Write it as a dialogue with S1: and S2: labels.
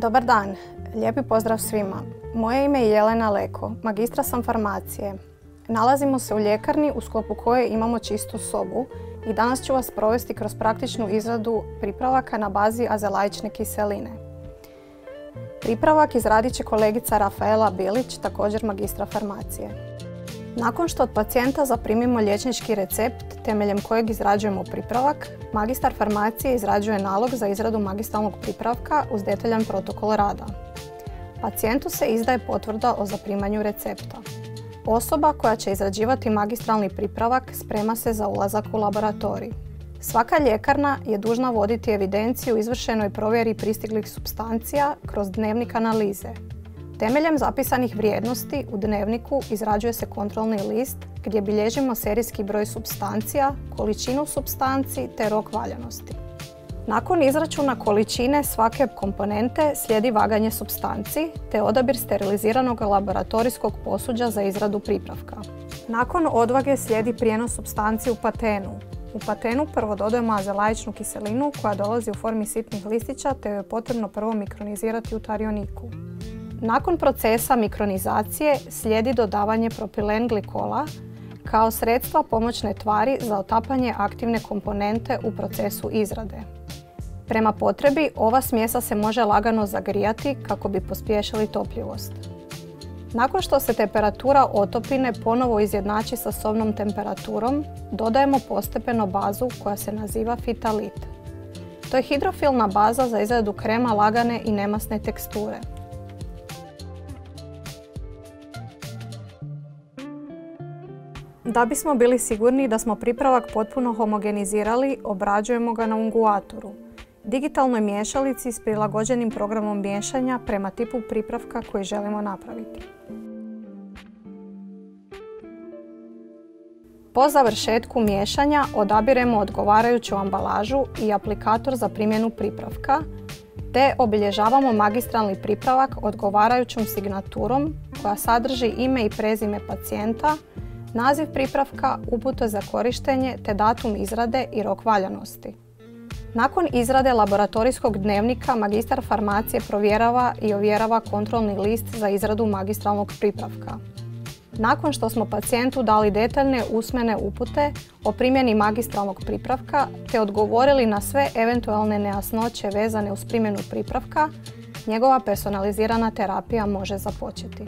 S1: Dobar dan, lijepi pozdrav svima. Moje ime je Jelena Leko, magistra sam farmacije. Nalazimo se u ljekarni u sklopu koje imamo čistu sobu i danas ću vas provesti kroz praktičnu izradu pripravaka na bazi azelaične kiseline. Pripravak izradit će kolegica Rafaela Bilić, također magistra farmacije. Nakon što od pacijenta zaprimimo liječnički recept temeljem kojeg izrađujemo pripravak, magistar farmacije izrađuje nalog za izradu magistralnog pripravka uz detaljan protokol rada. Pacijentu se izdaje potvrda o zaprimanju recepta. Osoba koja će izrađivati magistralni pripravak sprema se za ulazak u laboratorij. Svaka ljekarna je dužna voditi evidenciju izvršenoj provjeri pristiglih substancija kroz dnevnik analize, Temeljem zapisanih vrijednosti u dnevniku izrađuje se kontrolni list gdje bilježimo serijski broj substancija, količinu substanci te rok valjanosti. Nakon izračuna količine svake komponente slijedi vaganje substanci te odabir steriliziranog laboratorijskog posuđa za izradu pripravka. Nakon odvage slijedi prijenos substanci u patenu. U patenu prvo dodajemo azelaičnu kiselinu koja dolazi u formi sitnih listića te je potrebno prvo mikronizirati u tarioniku. Nakon procesa mikronizacije slijedi dodavanje propilen glikola kao sredstva pomoćne tvari za otapanje aktivne komponente u procesu izrade. Prema potrebi ova smjesa se može lagano zagrijati kako bi pospješili topljivost. Nakon što se temperatura otopine ponovo izjednači sa sobnom temperaturom, dodajemo postepeno bazu koja se naziva fitalit. To je hidrofilna baza za izradu krema lagane i nemasne teksture. Da bismo bili sigurni da smo pripravak potpuno homogenizirali, obrađujemo ga na unguatoru. Digitalnoj miješalici s prilagođenim programom miješanja prema tipu pripravka koji želimo napraviti. Po završetku miješanja odabiremo odgovarajuću ambalažu i aplikator za primjenu pripravka, te obilježavamo magistralni pripravak odgovarajućom signaturom koja sadrži ime i prezime pacijenta, naziv pripravka, upute za korištenje te datum izrade i rok valjanosti. Nakon izrade laboratorijskog dnevnika magistar farmacije provjerava i ovjerava kontrolni list za izradu magistralnog pripravka. Nakon što smo pacijentu dali detaljne usmene upute o primjeni magistralnog pripravka te odgovorili na sve eventualne nejasnoće vezane uz primjenu pripravka, njegova personalizirana terapija može započeti.